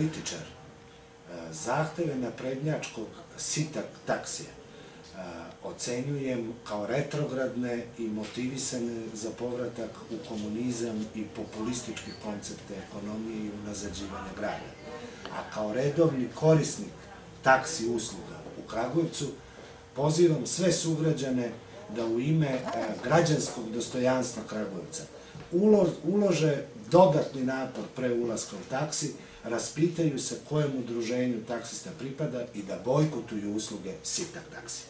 političar e, zahteve naprednjačkog sitak taksija e, ocenjujem kao retrogradne i motivisane za povratak u komunizam i populističke koncepte ekonomije i unazađivanja grada. A kao redovni korisnik taksi usluga u Kragujevcu pozivam sve sugrađane da u ime e, građanskog dostojanstva Kragujevca ulože dodatni napor pre ulaska u taksi, raspitaju se kojem udruženju taksista pripada i da bojkotuju usluge sitak taksi.